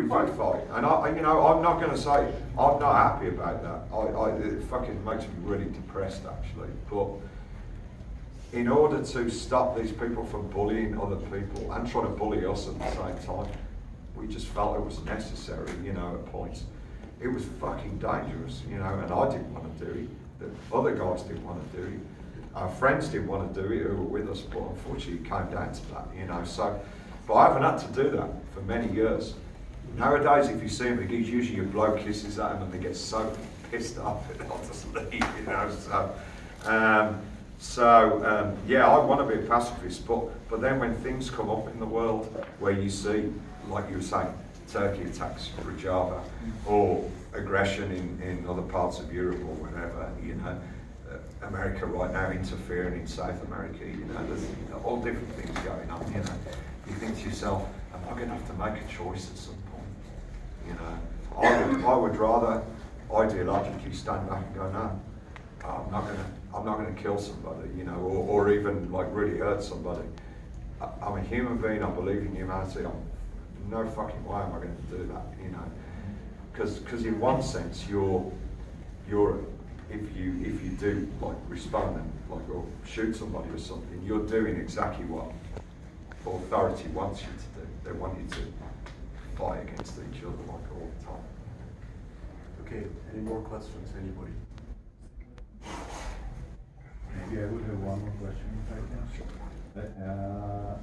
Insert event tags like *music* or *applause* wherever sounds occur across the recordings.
We did fight, and I- you know, I'm not going to say I'm not happy about that. I, I, it fucking makes me really depressed actually. But in order to stop these people from bullying other people and trying to bully us at the same time, we just felt it was necessary, you know, at points. It was fucking dangerous, you know, and I didn't want to do it. The other guys didn't want to do it. Our friends didn't want to do it who were with us, but unfortunately it came down to that, you know. So, but I haven't had to do that for many years. Nowadays, if you see him, he's usually a bloke kisses at them and they get so pissed off and they'll just leave, you know. So, um, so um, yeah, I want to be a pacifist, but but then when things come up in the world where you see, like you were saying, Turkey attacks Rojava or aggression in, in other parts of Europe or whatever, you know, uh, America right now interfering in South America, you know, there's all different things going on, you know. You think to yourself, am I going to have to make a choice at some? You know, I would, I would rather ideologically stand back and go, no, I'm not gonna, I'm not gonna kill somebody, you know, or, or even like really hurt somebody. I, I'm a human being. I believe in humanity. I'm no fucking way am I going to do that, you know, because in one sense you're you're if you if you do like respond and like or shoot somebody or something, you're doing exactly what authority wants you to do. They want you to against each other like all the time. Okay, any more questions, anybody? Maybe I would have one more question if I can. Uh,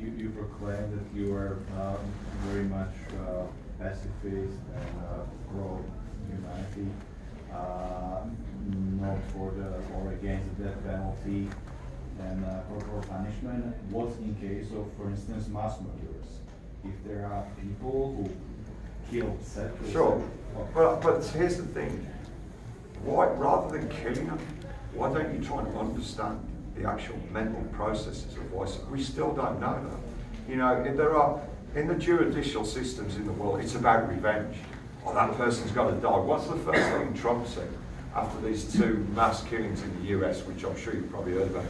you, you proclaim that you are um, very much uh, pacifist and uh, pro humanity, uh, not for the or against the death penalty and uh, corporal punishment. What in case of, for instance, mass murderers? If there are people who kill, set, Sure. But, but here's the thing. Why, rather than killing them, why don't you try and understand the actual mental processes of why we still don't know that. You know, if there are in the judicial systems in the world, it's about revenge. Oh, that person's got to die. What's the first thing Trump said after these two mass killings in the US, which I'm sure you've probably heard about?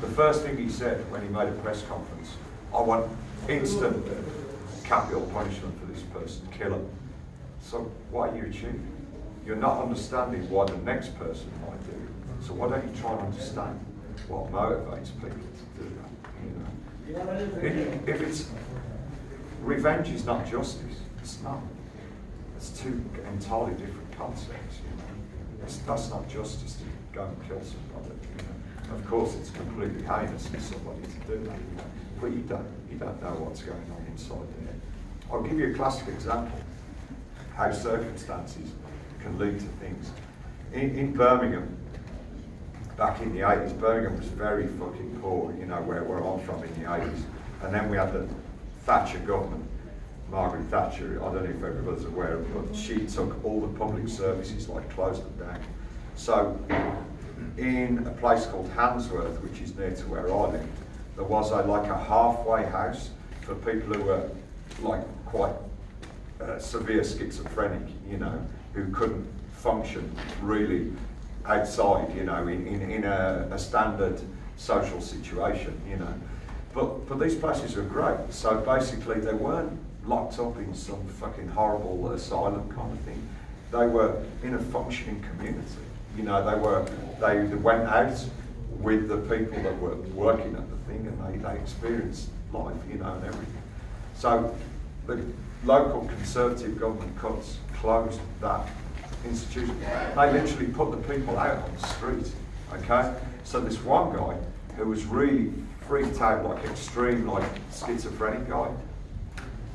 The first thing he said when he made a press conference, I want instant capital punishment for this person, kill him. So what are you achieving? You're not understanding why the next person might do it. So why don't you try and understand what motivates people to do that? You know, if, if it's revenge is not justice. It's not. It's two entirely different concepts. You know, it's, that's not justice to go and kill somebody. You know, of course, it's completely heinous for somebody to do that. You know, but you don't. You don't know what's going on inside there. I'll give you a classic example how circumstances can lead to things. In, in Birmingham, back in the 80s, Birmingham was very fucking poor, you know, where, where I'm from in the 80s. And then we had the Thatcher government, Margaret Thatcher, I don't know if everybody's aware, of but she took all the public services, like closed them down. So in a place called Handsworth, which is near to where I lived, there was a, like a halfway house for people who were like quite uh, severe schizophrenic, you know, who couldn't function really outside, you know, in, in, in a, a standard social situation, you know. But, but these places were great. So basically, they weren't locked up in some fucking horrible asylum kind of thing. They were in a functioning community. You know, they were they, they went out with the people that were working at the thing, and they, they experienced life, you know, and everything. So the local conservative government cuts closed that institution. They literally put the people out on the street. Okay? So this one guy who was really freaked out, like extreme, like schizophrenic guy,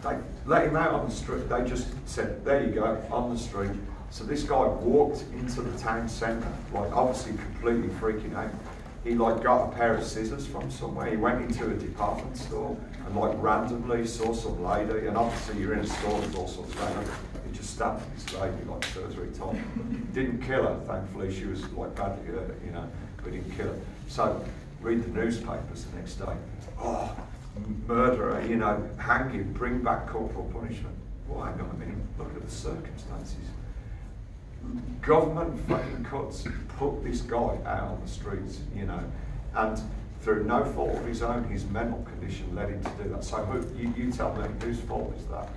they let him out on the street. They just said, there you go, on the street. So this guy walked into the town centre, like obviously completely freaking out. He like got a pair of scissors from somewhere. He went into a department store and like randomly saw some lady, and obviously you're in a store with all sorts of lady. He just stabbed this lady like two or three times. *laughs* Didn't kill her, thankfully. She was like badly hurt, uh, you know, but didn't kill her. So read the newspapers the next day. Oh, murderer, you know, hang him, bring back corporal punishment. Well, hang on a minute, look at the circumstances. Government fucking cuts put this guy out on the streets, you know, and through no fault of his own, his mental condition led him to do that. So who, you, you tell me, whose fault is that?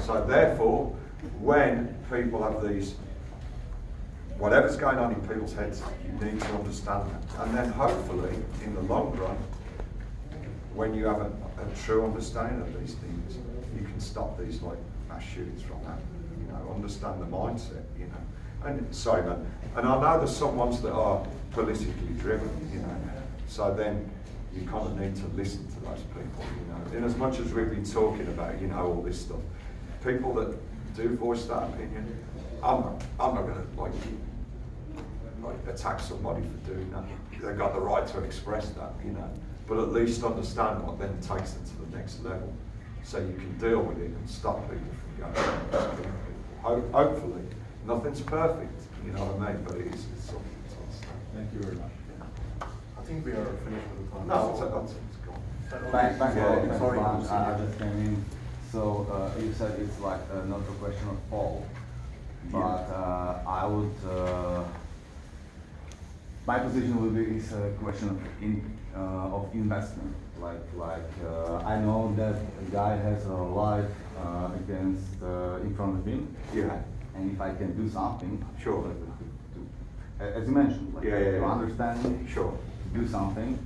So therefore, when people have these, whatever's going on in people's heads, you need to understand that. And then hopefully, in the long run, when you have a, a true understanding of these things, you can stop these like mass shootings from happening. Know, understand the mindset. You know, and man. And I know there's some ones that are politically driven. You know, so then you kind of need to listen to those people. You know, in as much as we've been talking about, you know, all this stuff, people that do voice that opinion, I'm not, I'm not going to like like attack somebody for doing that. They've got the right to express that, you know. But at least understand what then takes them to the next level, so you can deal with it and stop people from going. Ho- hopefully, nothing's perfect, you know what I mean. But it is it's something to understand. Thank you very much. I think we are finished with the time. No, it's, it's, it's gone. Thanks, thanks Yeah, for yeah. the Sorry, response. I I just came in. So, uh, you said it's like uh, not a question of fall, but uh, I would, uh, my position would be it's a question of in, uh, of investment. Like, like, uh, I know that a guy has a life uh, against, uh, in front of him. Yeah. And if I can do something. Sure. like, to- to- As you mentioned, like, Yeah, yeah, to yeah. understand Sure. do something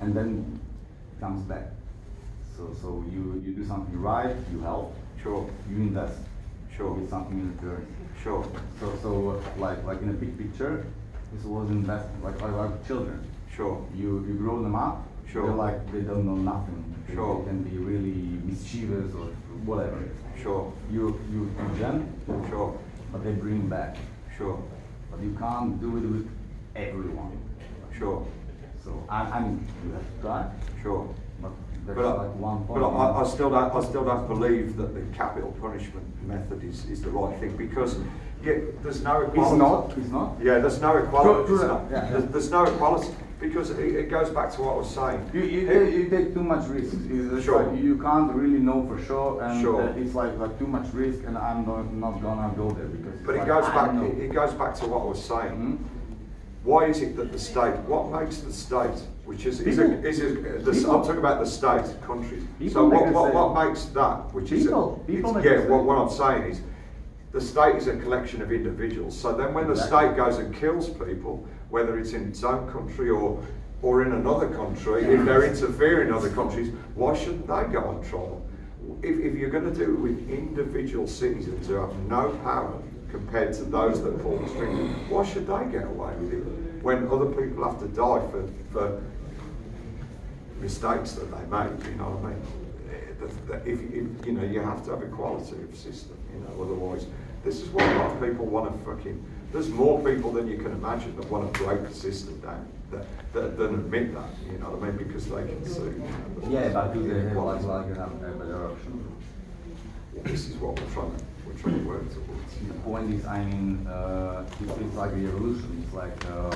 and then comes back. So, so you, you do something right, you help, Sure. you invest, Sure. get something in return. Sure. So, so like, like in a big picture, this was investment, like, like, like children. Sure. You, you grow them up, Sure. they're like, they don't know nothing. Sure. Can be really mischievous or whatever. Sure. You, you teach them, Sure. but they bring back. Sure. But you can't do it with everyone. Sure. So, I, I mean, you have to try. Sure. But there's But I, like one point. but I, I still don't, I still don't believe that the capital punishment method is, is the right thing because yeah, there's no It's equality. not, it's not. Yeah, there's no equality. True, true, There's no- yeah, yeah. There's, there's no equality because it, it goes back to what I was saying. You, you, It- you take too much risk. It's Sure. like you can't really know for sure, and Sure. uh, it's like like too much risk, and I'm not, not gonna go there because. but it like, goes back. It, it goes back to what I was saying. Mhm. Why is it that the state? What makes the state? Which is is, a, is a, the, I'm talking about the state, countries. People so what, what, what makes that? Which is People. a, People yeah. What, what I'm saying is, the state is a collection of individuals. So then, when the state goes and kills people, whether it's in its own country or or in another country, if they're interfering in other countries, why shouldn't they go on trial? If, if you're going to do it with individual citizens who have no power compared to those that pull the string, why should they get away with it when other people have to die for, for mistakes that they make? You know what I mean? Eh, If, if you know, you have to have equality of system. You know, otherwise, this is what a lot of people want to fucking. There's more people than you can imagine that want to break the system down. That, that, that admit that, you know what I mean? Because they can see. you know, Yeah, but do the they have like like a, a better option? This is what we're trying to we're trying to work towards. The point is, I mean, uh, it's, it's like a revolution. It's like uh,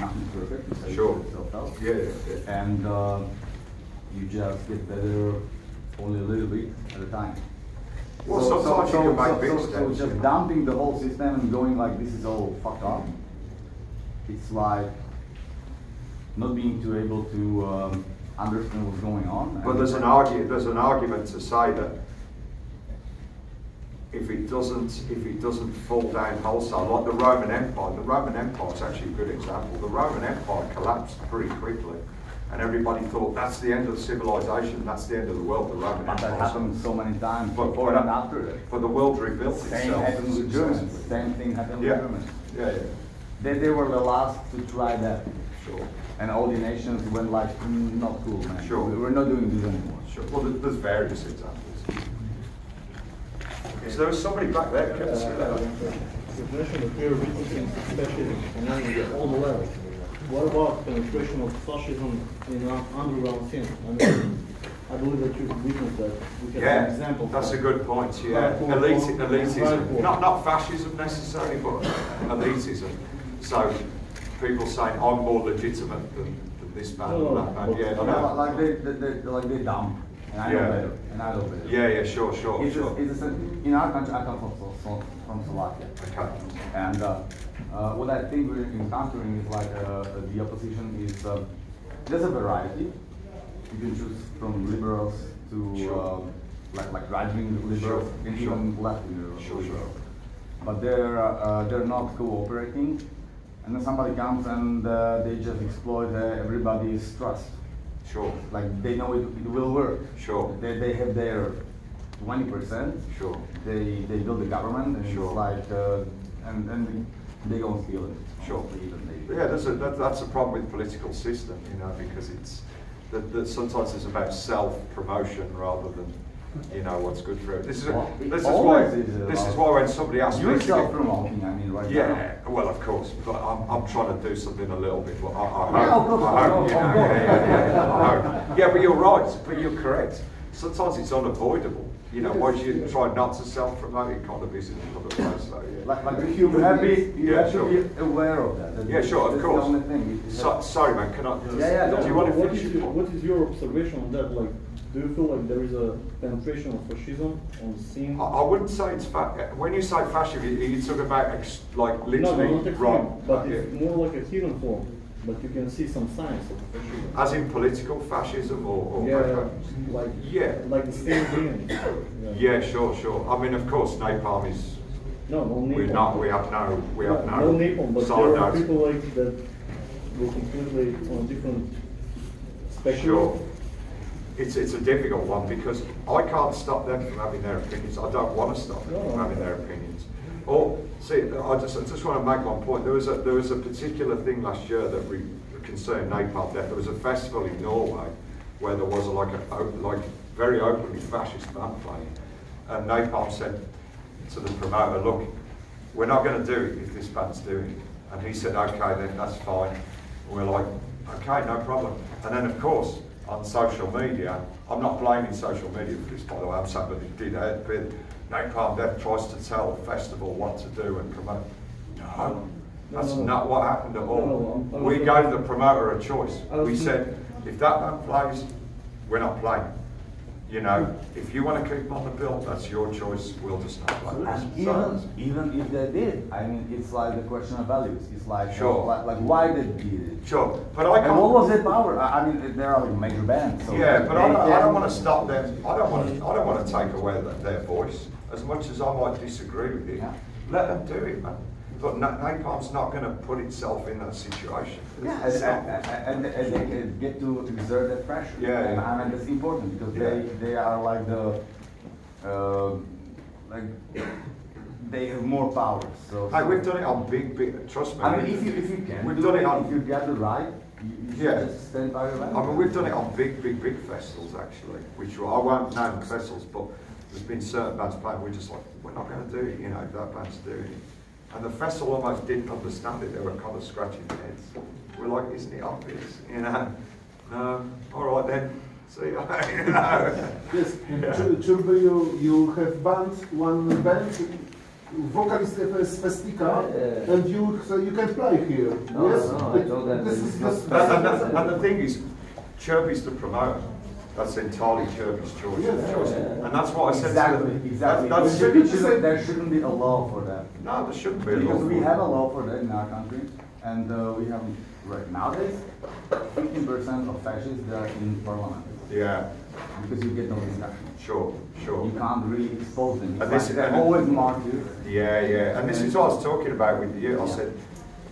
nothing's perfect. It's Sure. self-help. Yeah, yeah, yeah. And uh, you just get better only a little bit at a time. Well, So- sometimes so, you can so, make big so, so you just know. dumping the whole system and going like this is all fucked up. It's like not being too able to um, understand what's going on. But there's an argu there's an argument to say that if it doesn't if it doesn't fall down wholesale, like the Roman Empire, the Roman Empire is actually a good example. The Roman Empire collapsed pretty quickly, and everybody thought that's the end of civilization, that's the end of the world. The Roman But that happened so many times But- before but- and after it. But the world rebuilt Same itself. happened with Germans. successfully. Same thing happened Yeah. with Germans. Yeah, yeah, They, they were the last to try that. sure. And all the nations went like, "Mm, not cool, man. Sure. We're not doing this anymore. Sure. Well, there's various examples. So there was somebody back there. Can I see that? Definition of we are witnessing fascism among all the levels. What about penetration of fascism in un- underground scene? I mean, I believe that you've witnessed that. We have an Yeah, example. that's a good point. Yeah, Hardcore Elite, elitism, not not fascism necessarily, but elitism. So people saying I'm more legitimate than, than this band No, or that band. but- Yeah, Like, no, like they, they, they, like they dumb. And I Yeah. know better. And I know better. yeah, yeah, sure, sure, It's, sure. a, it's a, sen- in our country, I come from, Slo- Slo- from Slovakia. Okay. And uh, uh, what I think we're encountering is like uh, the opposition is uh, there's a variety. You can choose from liberals to Sure. um, like like right wing liberals Sure, and even left wing Sure, liberals. sure. But they're uh, they're not cooperating, and then somebody comes and uh, they just exploit uh, everybody's trust. Sure, Like they know it, it will work. Sure. They, they have their twenty percent. sure. They they build the government and Sure. it's like uh, and and they and steal it. Sure. Even Yeah, there's a, that, that's a problem with the political system, you know, because it's, that, that sometimes it's about self-promotion rather than, you know, what's good for it. This is, Well, this is why, is this is uh, why when somebody asks me You're self-promoting, I mean, right now. Yeah, well, of course, but I'm, I'm trying to do something a little bit, but I, I hope, of I hope, of you know, course. yeah, yeah, yeah, I hope. Yeah, but you're right, but you're correct. Sometimes it's unavoidable, you know, once you try not to self-promote, it kind of is in another place, so, yeah. Like, like you have, be, you Yeah, have sure. to be aware of that. That- Yeah, sure, of course. the only thing. It- it So, sorry, man, can I? Yeah, yeah, Do no, you want to What finish is your what is your observation on that? Like, do you feel like there is a penetration of fascism on the scene? I, I wouldn't say it's fa- when you say fascism, you, you talk about ex- like no, literally no, not extreme, wrong, but it's more like a hidden form. But you can see some signs of fascism. as in political fascism or, or yeah, like Yeah. like the same thing. yeah, sure, sure. I mean, of course, napalm is No, no napalm. we're not. We have no. We have no, no. napalm, but there are people like that go completely on a different spectrum. Sure. It's, it's a difficult one because I can't stop them from having their opinions. I don't want to stop them No, from having their opinions. Or see, I just, I just want to make one point. There was a there was a particular thing last year that we concerned napalm death. There was a festival in Norway where there was a, like a like very openly fascist band playing, and napalm said to the promoter, "Look, we're not going to do it if this band's doing it." And he said, "Okay, then that's fine." And we're like, "Okay, no problem." And then of course on social media, I'm not blaming social media for this, by the way. I'm saying, but it did bit. Napalm Death tries to tell a festival what to do and promote. No, that's No, no. not what happened at all. No, no, I'm- I'm we gave the promoter a choice. We said, if that man plays, we're not playing. You know, if you want to keep on the bill, that's your choice. We'll just not play. And So- even, even if they did, I mean, it's like the question of values. It's like, Sure. like, like why they did it. Sure, but I And what was their power? I, mean, there are like major bands. So Yeah, but I don't, I don't want to stop them. I don't want to. I don't want to take away their, their voice. As much as I might disagree with it, Yeah. let them do it, man. But Na- Napalm's not going to put itself in that situation. Yeah, and, and, and, and they can get to exert that pressure. Yeah, and yeah. I mean that's important because Yeah. they they are like the, uh, like they have more power. So Hey, we've done it on big, big. Trust me. I mean, if you if you can, we've do done it if on. you get the right, you, you Yeah. just stand by your I mean, we've done it on big, big, big festivals actually, which were, I won't name the festivals, but there's been certain bands playing. We're just like, we're not going to do it. You know, if that band's doing it. And the festival almost didn't understand it. They were kind of scratching their heads. We're like, isn't it obvious? *laughs* You know, no. All right then. See you. *laughs* you know. Yes, *laughs* Yeah. Czy- Czurby, you, you have band, one band, vocalist uh, of Spestika, Yeah. and you so you can play here. No, yes? no, I told them This that is it's just not- And, and, and, and the thing is, Chirpy's the promoter. That's entirely Chirpy's choice. Yes. choice. And that's what I said Exactly, to them. exactly. That, that's, There shouldn't- shouldn't- there shouldn't be a law for that. No, there shouldn't be a law. Because we for have a law for that in our country, and uh, we have right nowadays, fifteen percent of fascists they are in parliament Yeah, because you get no discussion. sure, sure. You can't really expose them. And this like is- they're and- always martyrs. Yeah, yeah, and this is what I was talking about with you. I said,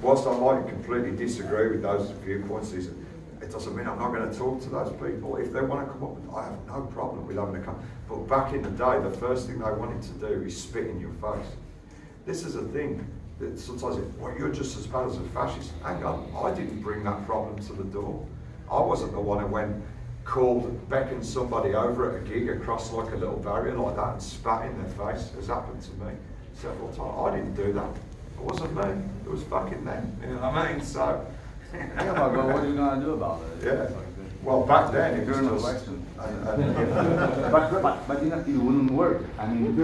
whilst I might completely disagree with those viewpoints, is it doesn't mean I'm not going to talk to those people. If they want to come up, I have no problem with having a come. But back in the day, the first thing they wanted to do is spit in your face. This is a thing that sometimes, it, well, you're just as bad as a fascist. Hang on, I didn't bring that problem to the door. I wasn't the one who went, called, beckoned somebody over at a gig across like a little barrier like that and spat in their face. It's happened to me several times. I didn't do that. It wasn't me. It was fucking them. You know what I mean? So, *laughs* Yeah, but well, what are you gonna do about it? yeah. Well, back then it was Eternal just. question. And, and, yeah. but, but, but you know, it wouldn't work. I mean,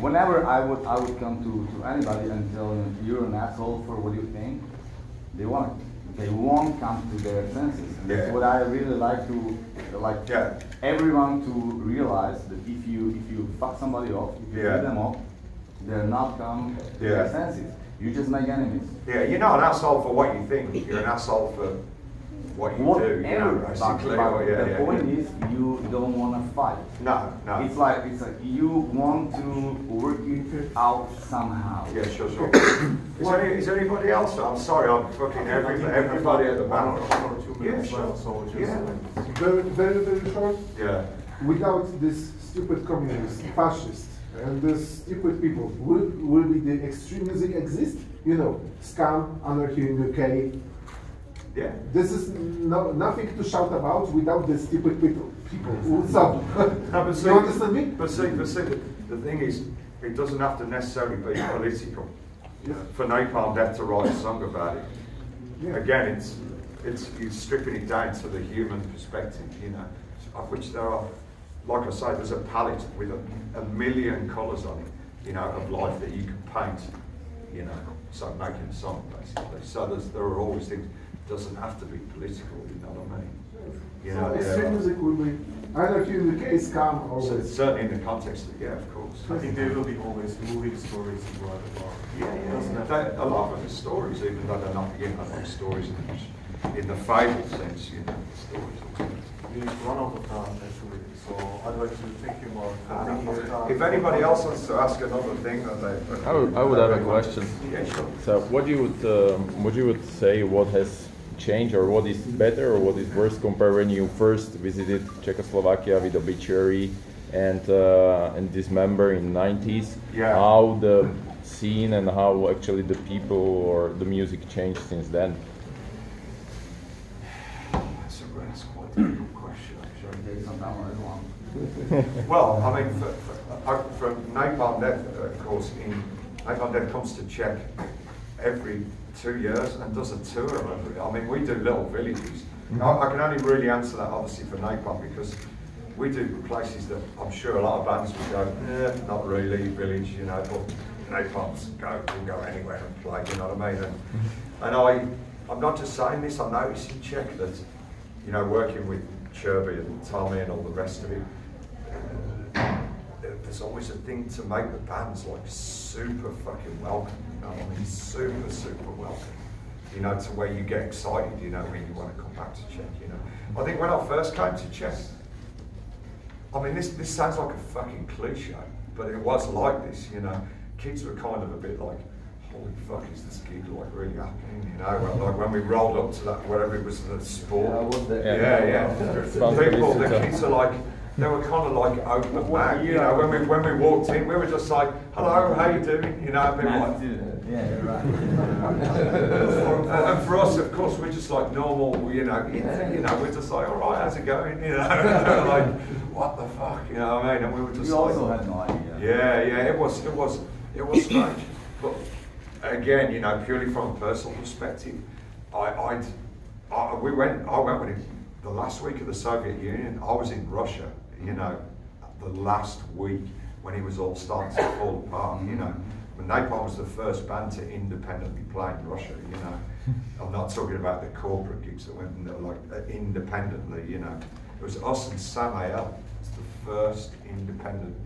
whenever I would, I would come to, to anybody and tell them, you're an asshole for what you think, they won't. They won't come to their senses. And Yeah. That's what I really like to, like, Yeah. everyone to realize that if you, if you fuck somebody off, if you Yeah. beat them off, they're not come to their senses. You just make enemies. Yeah, you're not an asshole for what you think. You're an asshole for what you do, you know, Whatever, but, basically. but or- yeah, the yeah, point yeah. is, you don't wanna fight. No, no. It's like, it's like you want to work it out somehow. Yeah, sure, sure. *coughs* Is there, any, is there anybody else? I'm sorry, I'm fucking I every, think everybody at the have back. One or two Yeah, minutes sure. left, so just. Yeah. Very, very, very short. Yeah. Without this stupid communists, fascists, and these stupid people, will, will be the extreme music exist? You know, scam, anarchy in UK. Yeah. This is no, nothing to shout about without the stupid people. People, what's up? No, but see, you understand me? But see, but see, the, thing is, it doesn't have to necessarily be political. Yeah. For Napalm Death to write a song about it, Yeah. again, it's it's you're stripping it down to the human perspective, you know, of which there are, like I say, there's a palette with a, a million colours on it, you know, of life that you can paint, you know, so making a song basically. So there's, there are always things. It doesn't have to be political, you know what I mean? You so know, extreme yeah. music will be anarchy in UK, scam, So always. certainly in the context of, yeah, of course. I think there will be always moving stories in Rwanda. Yeah, yeah, They, a lot of them stories, even though they're not, you know, like stories in the, in the fable sense, you know, stories. We run out of time actually, so I'd like to thank you, Mark, for taking your time. If anybody else wants to ask another thing that they. I would, I would have a question. Yeah, sure. So, what you would, um, what you would say, what has changed, or what is better, or what is worse compared when you first visited Czechoslovakia with Obituary and uh, and Dismember in 90s? Yeah. How the scene and how actually the people or the music changed since then? That's a, that's quite a difficult question, actually. Take some time on. Well, *laughs* I mean, for, for, from Napalm Death, of course, in, Napalm Death comes to Czech every two years and does a tour of it. I mean, we do little villages. I, I can only really answer that, obviously, for Napalm because we do places that I'm sure a lot of bands would go, eh, not really, village, you know, but Napalm's go, can go anywhere and play, you know what I mean? And, and I, I'm not just saying this, I'm noticing Czech that, you know, working with Cherby and Tommy and all the rest of it, uh, there's always a thing to make the bands like super fucking welcome, know, I mean, super, super welcome. You know, to where you get excited, you know, when you want to come back to Czech, you know. I think when I first came to Czech, I mean, this, this sounds like a fucking cliche, but it was like this, you know. Kids were kind of a bit like, holy fuck, is this gig like really happening, you know? Like when we rolled up to that, whatever it was, the sport. Yeah, I was there. Yeah, yeah. *laughs* Sounds People, the kids are like, they were kind of like open back, you know. When we when we walked in, we were just like, hello, how you doing? You know, a bit Nice like. Yeah, right. and for us, of course, we're just like normal, you know, you know, we're just like, all right, how's it going? You know, *laughs* *laughs* like, what the fuck, you know what I mean? And we were just like, also had no idea. yeah, yeah, it was, it was, it was strange. But again, you know, purely from a personal perspective, I, I'd, I, we went, I went with him the last week of the Soviet Union. I was in Russia, you know, the last week when it was all starting to fall apart, you know. When Napalm was the first band to independently play in Russia, you know. *laughs* I'm not talking about the corporate gigs that went in there, like uh, independently, you know. It was us and Sam Ael. It's the first independent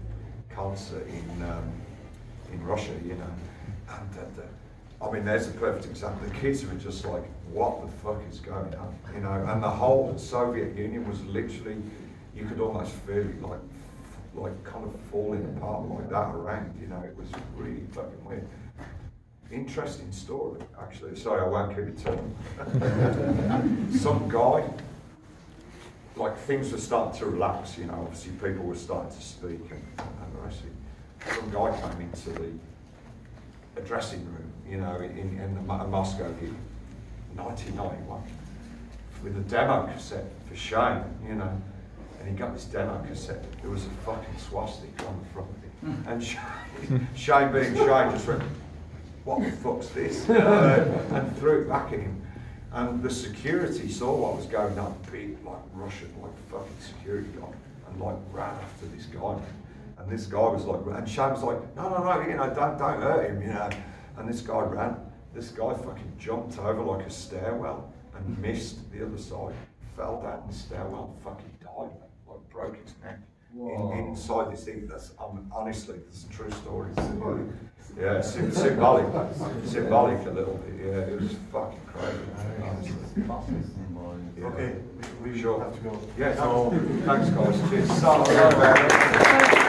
concert in um, in Russia, you know. And uh, the, I mean, there's a perfect example. The kids were just like, "What the fuck is going on?" You know. And the whole Soviet Union was literally, you could almost feel like, like kind of falling apart like that around. You know, it was really fucking weird. Interesting story, actually. Sorry, I won't keep it telling. *laughs* Some guy like things were starting to relax, you know, obviously people were starting to speak and, and the. Some guy came into the dressing room, you know, in, in the Mo- Moscow here, 1991, with a demo cassette for Shane, you know, he got this demo cassette. There was a fucking swastika on the front of it. Hmm. And *laughs* Shane, Shane being Shane just went, what the fuck's this? Know, *laughs* uh, and threw it back at him. And the security saw what was going on, big, like Russian, like fucking security guy, and like ran after this guy. And this guy was like, and Shane was like, no, no, no, you know, don't, don't hurt him, you know. And this guy ran. This guy fucking jumped over like a stairwell and missed the other side, fell down the stairwell, and fucking died, broke his neck. Whoa. in, inside this thing. That's um, honestly, it's a true story. Yeah, sym- symbolic, symbolic a little bit. Yeah, it was fucking crazy. honestly. Yeah. Okay, we, we Sure. have to go. Yeah, So, *laughs* thanks guys. Cheers. So,